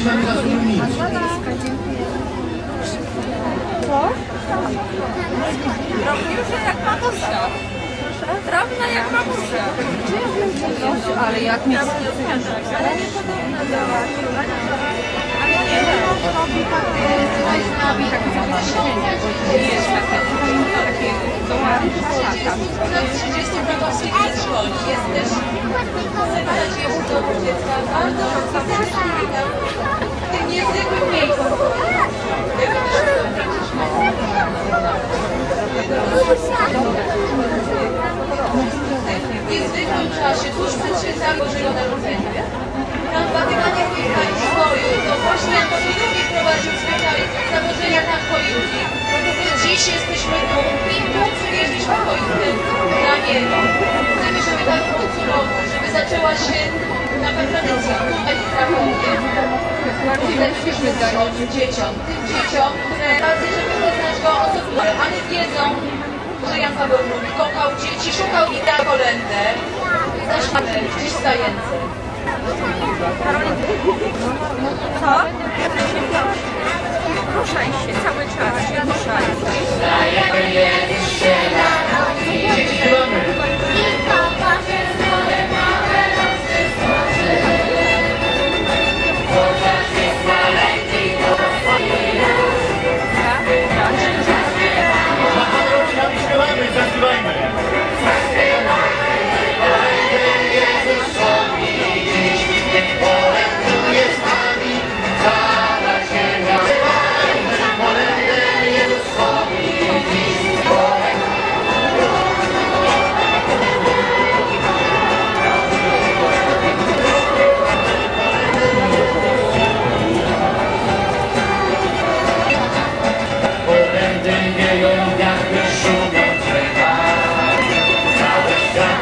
księdza z Górnicy. Co? Drobniusza jak mamusia. Drobna jak mamusia. Czy ja wiem, że coś, ale jak mi Ale nie podobna do Ale nie jest też, jest też, bardzo mocno w niezwykłym czasie, tuż przed świętami Bożego Narodzenia, na Watykanie Wielkani Swoju, to właśnie Paweł II prowadził zwyczaj zawożenia tam choinki. Dziś jesteśmy tu i tu przywieźliśmy choinkę dla Niego. Chcemy, żeby tak cudownie, żeby zaczęła się taka tradycja w dzieciom, tym dzieciom, które tacy, żeby poznać go osobiście, a nie wiedzą, że Jan Paweł II kochał dzieci, szukał i dał kolędę, zaśmiane gdzieś stające. Co? Ruszaj się cały czas, ruszaj się.